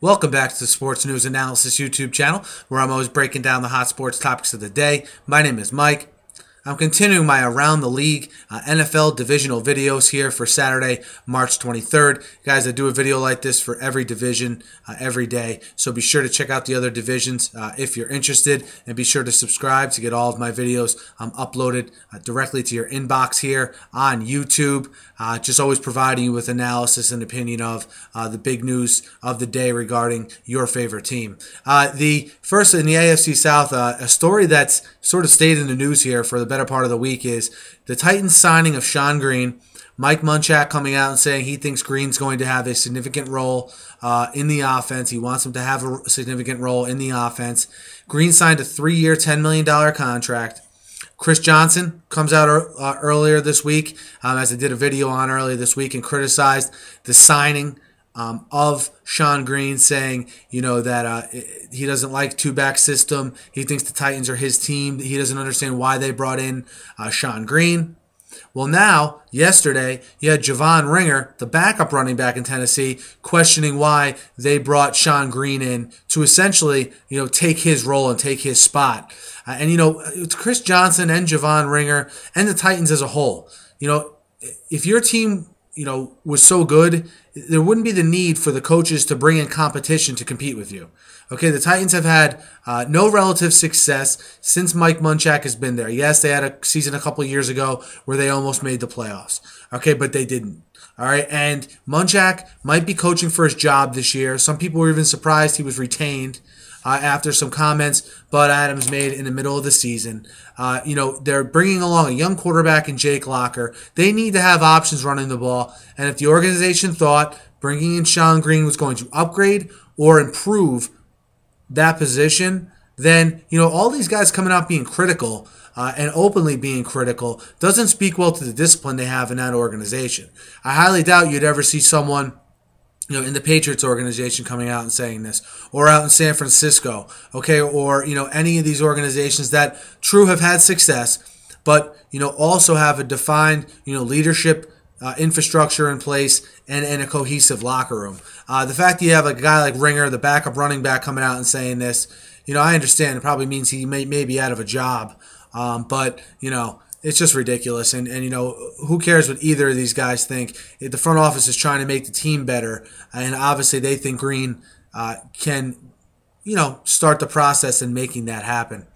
Welcome back to the Sports News Analysis YouTube channel, where I'm always breaking down the hot sports topics of the day. My name is Mike. I'm continuing my Around the League uh, NFL divisional videos here for Saturday, March 23rd. Guys, I do a video like this for every division uh, every day, so be sure to check out the other divisions uh, if you're interested, and be sure to subscribe to get all of my videos um, uploaded uh, directly to your inbox here on YouTube. Uh, just always providing you with analysis and opinion of uh, the big news of the day regarding your favorite team. the first in the AFC South, a story that's sort of stayed in the news here for the better part of the week is the Titans signing of Shonn Greene, Mike Munchak coming out and saying he thinks Greene's going to have a significant role uh, in the offense. He wants him to have a significant role in the offense. Greene signed a three-year, $10 million contract. Chris Johnson comes out uh, earlier this week, um, as I did a video on earlier this week, and criticized the signing um, of Shonn Greene saying, you know, that uh, he doesn't like two back system. He thinks the Titans are his team. He doesn't understand why they brought in uh, Shonn Greene. Well, now, yesterday, you had Javon Ringer, the backup running back in Tennessee, questioning why they brought Shonn Greene in to essentially, you know, take his role and take his spot. Uh, and, you know, it's Chris Johnson and Javon Ringer and the Titans as a whole. You know, if your team you know, was so good, there wouldn't be the need for the coaches to bring in competition to compete with you. Okay, the Titans have had uh, no relative success since Mike Munchak has been there. Yes, they had a season a couple years ago where they almost made the playoffs. Okay, but they didn't. All right, and Munchak might be coaching for his job this year. Some people were even surprised he was retained uh, after some comments Bud Adams made in the middle of the season. Uh, you know, they're bringing along a young quarterback in Jake Locker. They need to have options running the ball. And if the organization thought bringing in Shonn Greene was going to upgrade or improve that position, then, you know, all these guys coming out being critical uh, and openly being critical doesn't speak well to the discipline they have in that organization. I highly doubt you'd ever see someone you know, in the Patriots organization coming out and saying this, or out in San Francisco, okay, or, you know, any of these organizations that true have had success, but, you know, also have a defined, you know, leadership uh, infrastructure in place and, and a cohesive locker room. Uh, the fact that you have a guy like Ringer, the backup running back, coming out and saying this, you know, I understand it probably means he may, may be out of a job, um, but, you know, it's just ridiculous. And, and, you know, who cares what either of these guys think? The front office is trying to make the team better. And obviously, they think Greene uh, can, you know, start the process in making that happen.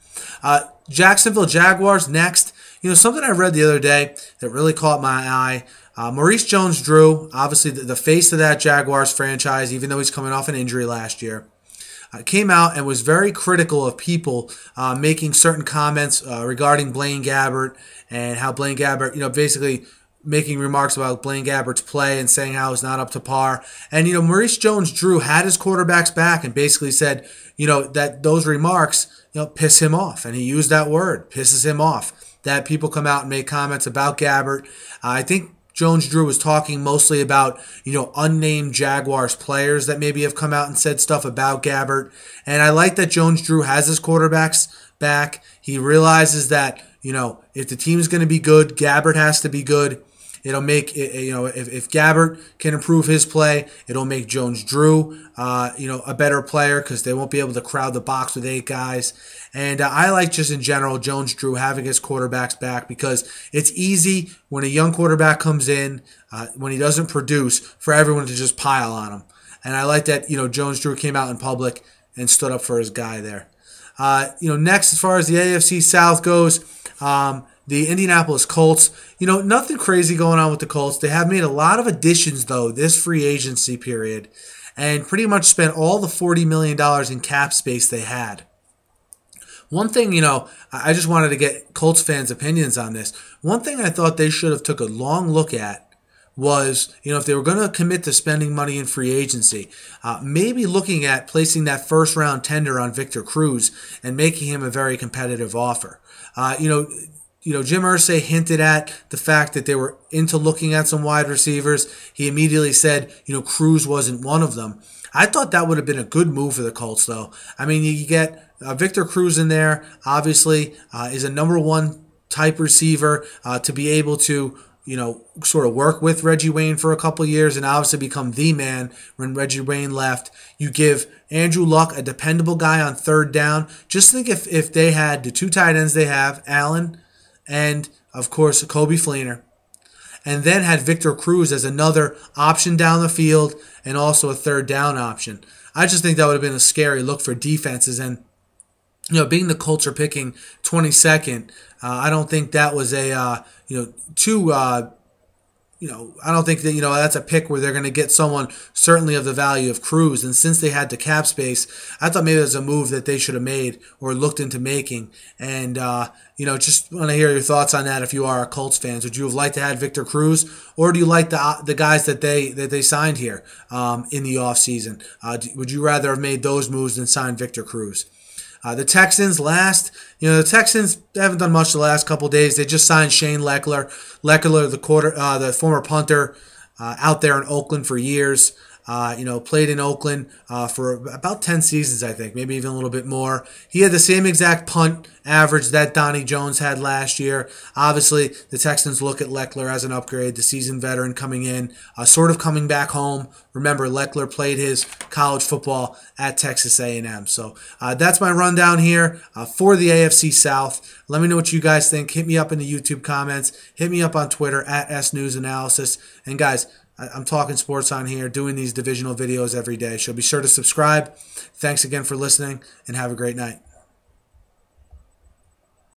Uh, Jacksonville Jaguars next. You know, something I read the other day that really caught my eye. Uh, Maurice Jones Drew, obviously the, the face of that Jaguars franchise, even though he's coming off an injury last year uh, came out and was very critical of people uh, making certain comments uh, regarding Blaine Gabbert and how Blaine Gabbert, you know, basically making remarks about Blaine Gabbert's play and saying how it's not up to par. And, you know, Maurice Jones Drew had his quarterbacks back and basically said, you know, that those remarks, you know, piss him off. And he used that word, pisses him off. That people come out and make comments about Gabbert. I think Jones Drew was talking mostly about, you know, unnamed Jaguars players that maybe have come out and said stuff about Gabbert. And I like that Jones Drew has his quarterbacks back. He realizes that, you know, if the team's going to be good, Gabbert has to be good. It'll make you know if, if Gabbert can improve his play, it'll make Jones Drew uh, you know a better player because they won't be able to crowd the box with eight guys. And uh, I like just in general Jones Drew having his quarterbacks back because it's easy when a young quarterback comes in uh, when he doesn't produce for everyone to just pile on him. And I like that you know Jones Drew came out in public and stood up for his guy there. Uh, you know, next as far as the AFC South goes. Um, the Indianapolis Colts. You know, nothing crazy going on with the Colts. They have made a lot of additions, though, this free agency period, and pretty much spent all the $40 million in cap space they had. One thing, you know, I just wanted to get Colts fans' opinions on this. One thing I thought they should have took a long look at was, you know, if they were going to commit to spending money in free agency, uh, maybe looking at placing that first round tender on Victor Cruz and making him a very competitive offer. Uh, you know, you know, Jim Irsay hinted at the fact that they were into looking at some wide receivers. He immediately said, you know, Cruz wasn't one of them. I thought that would have been a good move for the Colts, though. I mean, you get uh, Victor Cruz in there, obviously, uh, is a number one type receiver uh, to be able to you know, sort of work with Reggie Wayne for a couple years and obviously become the man when Reggie Wayne left. You give Andrew Luck a dependable guy on third down. Just think if, if they had the two tight ends they have, Allen and, of course, Coby Fleener, and then had Victor Cruz as another option down the field and also a third down option. I just think that would have been a scary look for defenses. And, you know, being the Colts are picking 22nd, uh, I don't think that was a, uh, you know, too, uh, you know, I don't think that, you know, that's a pick where they're going to get someone certainly of the value of Cruz. And since they had the cap space, I thought maybe was a move that they should have made or looked into making. And, uh, you know, just want to hear your thoughts on that if you are a Colts fans. Would you have liked to have Victor Cruz or do you like the uh, the guys that they that they signed here um, in the offseason? Uh, would you rather have made those moves than sign Victor Cruz? Uh, the Texans last, you know, the Texans haven't done much the last couple days. They just signed Shane Lechler, Lechler, the quarter, uh, the former punter, uh, out there in Oakland for years. Uh, you know, played in Oakland uh, for about 10 seasons, I think, maybe even a little bit more. He had the same exact punt average that Donnie Jones had last year. Obviously, the Texans look at Lechler as an upgrade, the seasoned veteran coming in, uh, sort of coming back home. Remember, Lechler played his college football at Texas A&M. So uh, that's my rundown here uh, for the AFC South. Let me know what you guys think. Hit me up in the YouTube comments. Hit me up on Twitter at S News Analysis. And guys, I'm talking sports on here, doing these divisional videos every day. So be sure to subscribe. Thanks again for listening, and have a great night.